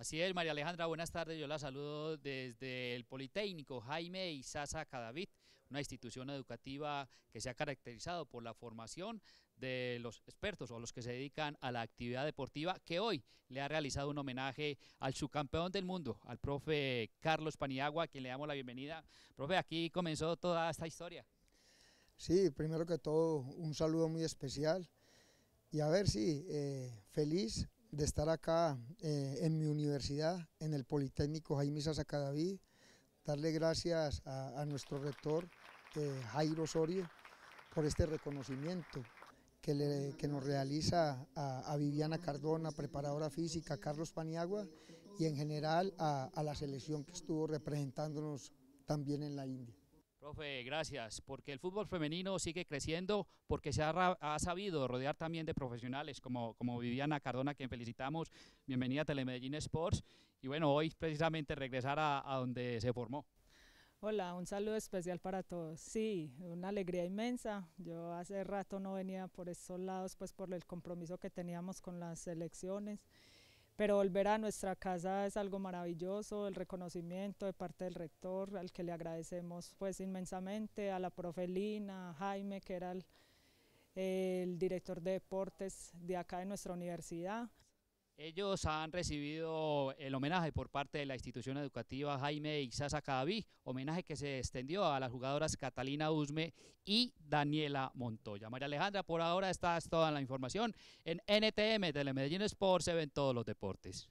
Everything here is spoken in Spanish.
Así es, María Alejandra, buenas tardes. Yo la saludo desde el Politécnico Jaime Isaza Cadavid, una institución educativa que se ha caracterizado por la formación de los expertos o los que se dedican a la actividad deportiva, que hoy le ha realizado un homenaje al subcampeón del mundo, al profe Carlos Paniagua, a quien le damos la bienvenida. Profe, aquí comenzó toda esta historia. Sí, primero que todo, un saludo muy especial y a ver si eh, feliz de estar acá eh, en mi universidad, en el Politécnico Jaime Sasacadaví, darle gracias a, nuestro rector eh, Jairo Osorio por este reconocimiento que, le, que nos realiza a, Viviana Cardona, preparadora física, Carlos Paniagua y en general a la selección que estuvo representándonos también en la India. Profe, gracias, porque el fútbol femenino sigue creciendo, porque se ha, sabido rodear también de profesionales como, como Viviana Cardona, quien felicitamos. Bienvenida a Telemedellín Sports. Y bueno, hoy precisamente regresar a, donde se formó. Hola, un saludo especial para todos. Sí, una alegría inmensa. Yo hace rato no venía por estos lados, pues por el compromiso que teníamos con las elecciones pero volver a nuestra casa es algo maravilloso, el reconocimiento de parte del rector, al que le agradecemos pues inmensamente, a la profelina, a Jaime, que era el, el director de deportes de acá de nuestra universidad. Ellos han recibido el homenaje por parte de la institución educativa Jaime Isaza Cadaví, homenaje que se extendió a las jugadoras Catalina Usme y Daniela Montoya. María Alejandra, por ahora está toda la información en NTM, Medellín Sports, se ven todos los deportes.